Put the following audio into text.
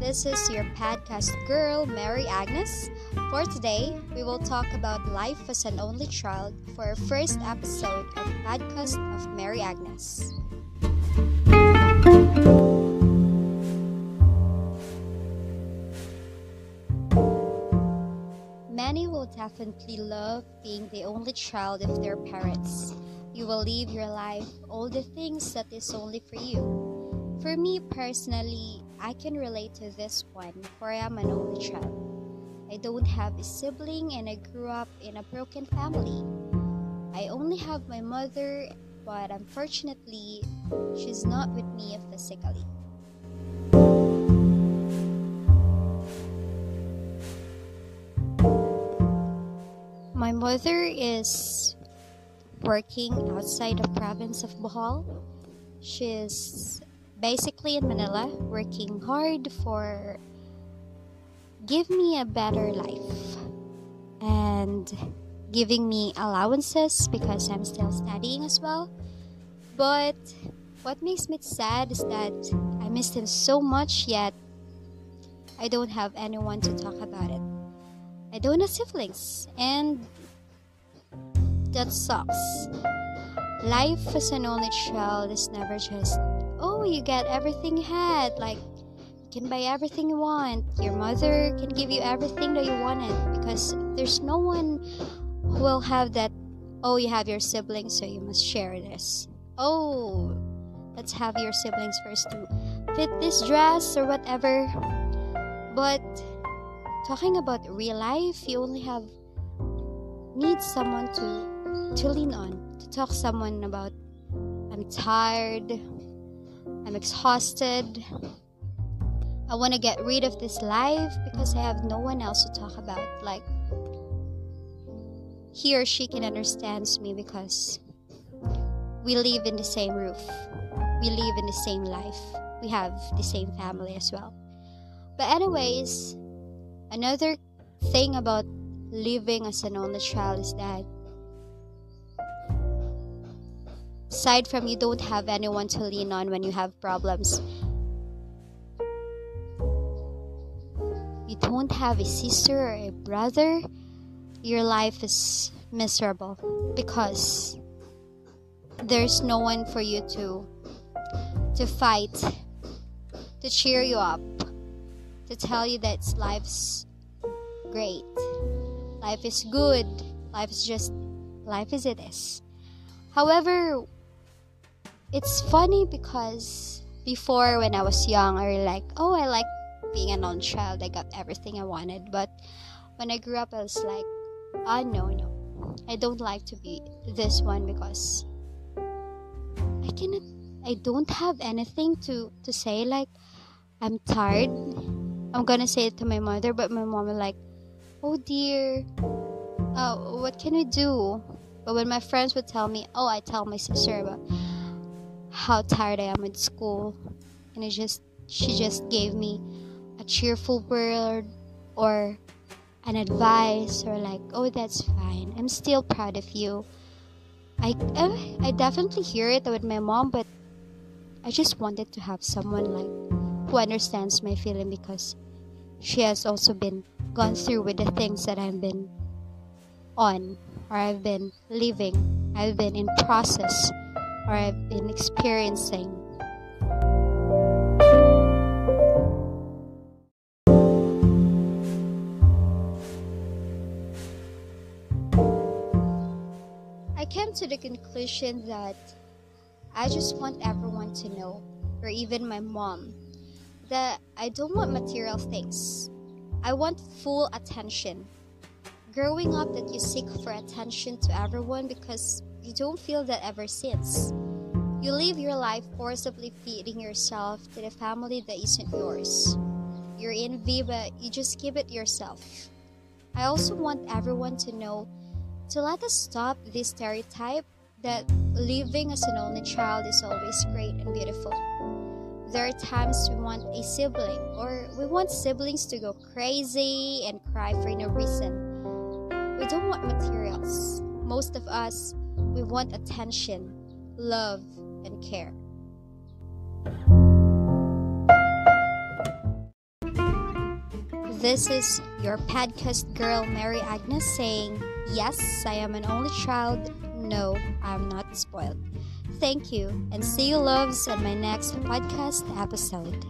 this is your podcast girl, Mary Agnes. For today, we will talk about life as an only child for our first episode of podcast of Mary Agnes. Many will definitely love being the only child of their parents. You will live your life all the things that is only for you. For me personally, I can relate to this one, for I am an only child. I don't have a sibling and I grew up in a broken family. I only have my mother, but unfortunately, she's not with me physically. My mother is working outside the province of Bohol. She's basically in Manila, working hard for give me a better life and giving me allowances because I'm still studying as well. But what makes me sad is that I missed him so much yet I don't have anyone to talk about it. I don't have siblings and that sucks. Life as an only child is never just you get everything you had. Like, you can buy everything you want. Your mother can give you everything that you wanted because there's no one who will have that. Oh, you have your siblings, so you must share this. Oh, let's have your siblings first to fit this dress or whatever. But talking about real life, you only have need someone to to lean on, to talk someone about I'm tired, I'm exhausted. I want to get rid of this life because I have no one else to talk about. Like, he or she can understand me because we live in the same roof, we live in the same life, we have the same family as well. But, anyways, another thing about living as an only child is that aside from you don't have anyone to lean on when you have problems. You don't have a sister or a brother your life is miserable because there's no one for you to to fight to cheer you up to tell you that life's great life is good life is just life as it is. However it's funny because before when I was young, I was like, oh, I like being a non child. I got everything I wanted. But when I grew up, I was like, ah, oh, no, no. I don't like to be this one because I cannot, I don't have anything to, to say. Like, I'm tired. I'm gonna say it to my mother, but my mom was like, oh dear, uh, what can we do? But when my friends would tell me, oh, I tell my sister about how tired I am at school, and it just she just gave me a cheerful word or an advice or like, oh, that's fine. I'm still proud of you. I I definitely hear it with my mom, but I just wanted to have someone like who understands my feeling because she has also been gone through with the things that I've been on or I've been living. I've been in process or I've been experiencing. I came to the conclusion that I just want everyone to know, or even my mom, that I don't want material things. I want full attention. Growing up, that you seek for attention to everyone because you don't feel that ever since. You live your life forcibly feeding yourself to the family that isn't yours. You're in Viva, you just give it yourself. I also want everyone to know to let us stop this stereotype that living as an only child is always great and beautiful. There are times we want a sibling, or we want siblings to go crazy and cry for no reason. We don't want materials. Most of us we want attention, love, and care. This is your podcast girl, Mary Agnes, saying, Yes, I am an only child. No, I'm not spoiled. Thank you, and see you, loves, on my next podcast episode.